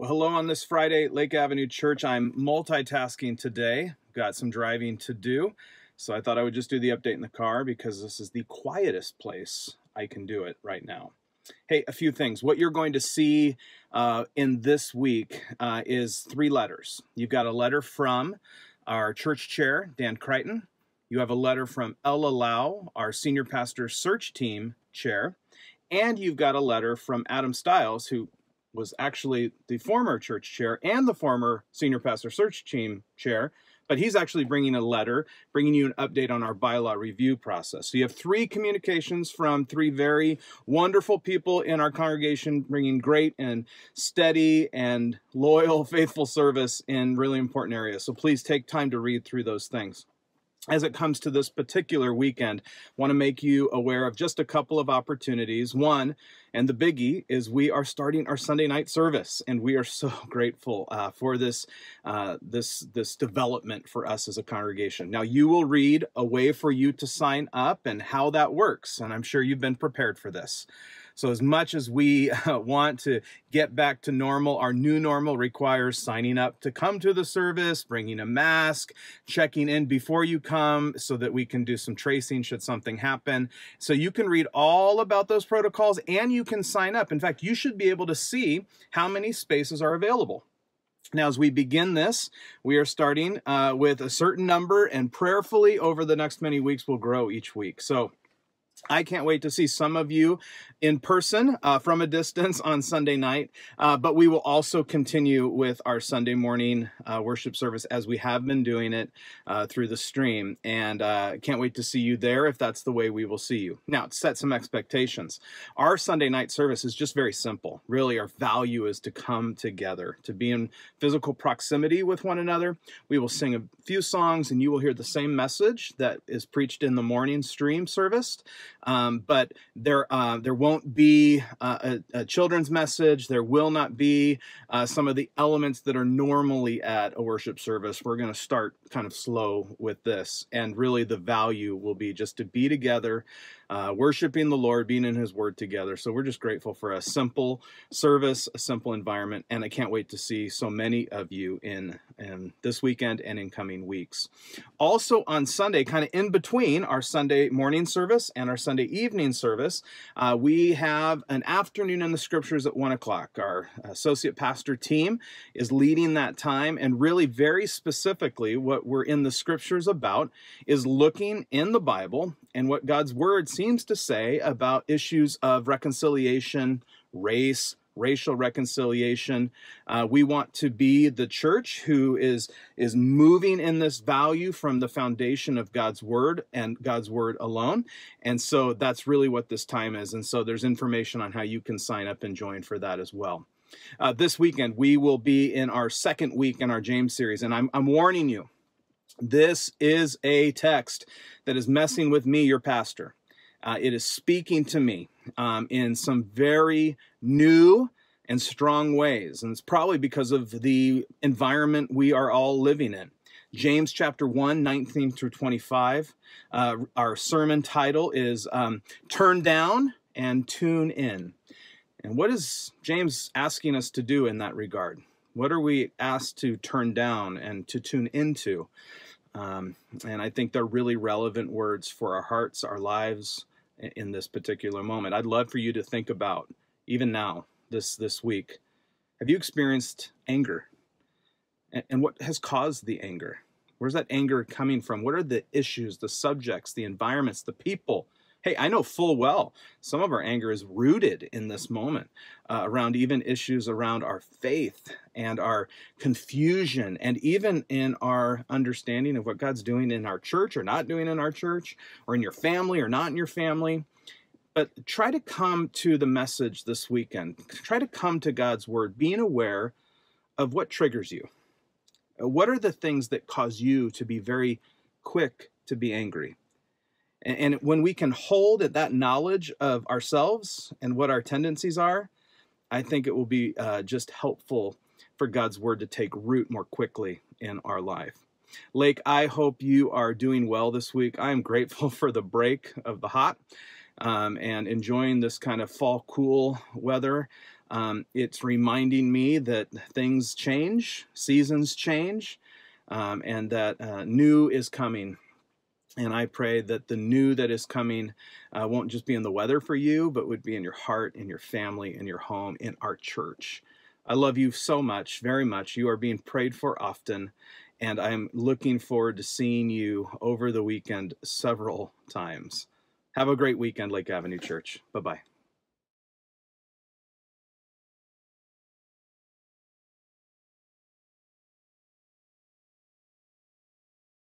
Well, hello on this Friday, Lake Avenue Church. I'm multitasking today. Got some driving to do. So I thought I would just do the update in the car because this is the quietest place I can do it right now. Hey, a few things. What you're going to see uh, in this week uh, is three letters. You've got a letter from our church chair, Dan Crichton. You have a letter from Ella Lau, our senior pastor search team chair. And you've got a letter from Adam Stiles, who was actually the former church chair and the former senior pastor search team chair, but he's actually bringing a letter, bringing you an update on our bylaw review process. So you have three communications from three very wonderful people in our congregation, bringing great and steady and loyal, faithful service in really important areas. So please take time to read through those things as it comes to this particular weekend, want to make you aware of just a couple of opportunities. One, and the biggie, is we are starting our Sunday night service, and we are so grateful uh, for this uh, this this development for us as a congregation. Now, you will read a way for you to sign up and how that works, and I'm sure you've been prepared for this. So as much as we want to get back to normal, our new normal requires signing up to come to the service, bringing a mask, checking in before you come so that we can do some tracing should something happen. So you can read all about those protocols and you can sign up. In fact, you should be able to see how many spaces are available. Now, as we begin this, we are starting uh, with a certain number and prayerfully over the next many weeks will grow each week. So I can't wait to see some of you in person uh, from a distance on Sunday night, uh, but we will also continue with our Sunday morning uh, worship service as we have been doing it uh, through the stream. And uh, can't wait to see you there if that's the way we will see you. Now, set some expectations, our Sunday night service is just very simple. Really, our value is to come together, to be in physical proximity with one another. We will sing a few songs, and you will hear the same message that is preached in the morning stream service. Um, but there, uh, there won't be uh, a, a, children's message. There will not be uh, some of the elements that are normally at a worship service. We're going to start kind of slow with this, and really the value will be just to be together, uh, worshiping the Lord, being in His Word together. So we're just grateful for a simple service, a simple environment, and I can't wait to see so many of you in, in this weekend and in coming weeks. Also on Sunday, kind of in between our Sunday morning service and our Sunday evening service, uh, we have an afternoon in the Scriptures at one o'clock. Our associate pastor team is leading that time, and really very specifically, what we're in the Scriptures about is looking in the Bible and what God's Word seems to say about issues of reconciliation, race, racial reconciliation. Uh, we want to be the church who is is moving in this value from the foundation of God's word and God's word alone. And so that's really what this time is. And so there's information on how you can sign up and join for that as well. Uh, this weekend we will be in our second week in our James series, and I'm I'm warning you. This is a text that is messing with me, your pastor. Uh, it is speaking to me um, in some very new and strong ways. And it's probably because of the environment we are all living in. James chapter 1, 19 through 25. Uh, our sermon title is um, Turn Down and Tune In. And what is James asking us to do in that regard? What are we asked to turn down and to tune into? Um, and I think they're really relevant words for our hearts, our lives, in this particular moment. I'd love for you to think about, even now, this, this week, have you experienced anger? And, and what has caused the anger? Where's that anger coming from? What are the issues, the subjects, the environments, the people Hey, I know full well some of our anger is rooted in this moment uh, around even issues around our faith and our confusion, and even in our understanding of what God's doing in our church or not doing in our church, or in your family or not in your family. But try to come to the message this weekend. Try to come to God's word, being aware of what triggers you. What are the things that cause you to be very quick to be angry? And, when we can hold at that knowledge of ourselves and what our tendencies are, I think it will be uh, just helpful for God's word to take root more quickly in our life. Lake, I hope you are doing well this week. I am grateful for the break of the hot um, and enjoying this kind of fall cool weather. Um, it's reminding me that things change, seasons change, um, and that uh, new is coming. And I pray that the new that is coming uh, won't just be in the weather for you, but would be in your heart, in your family, in your home, in our church. I love you so much, very much. You are being prayed for often, and I'm looking forward to seeing you over the weekend several times. Have a great weekend, Lake Avenue Church. Bye bye.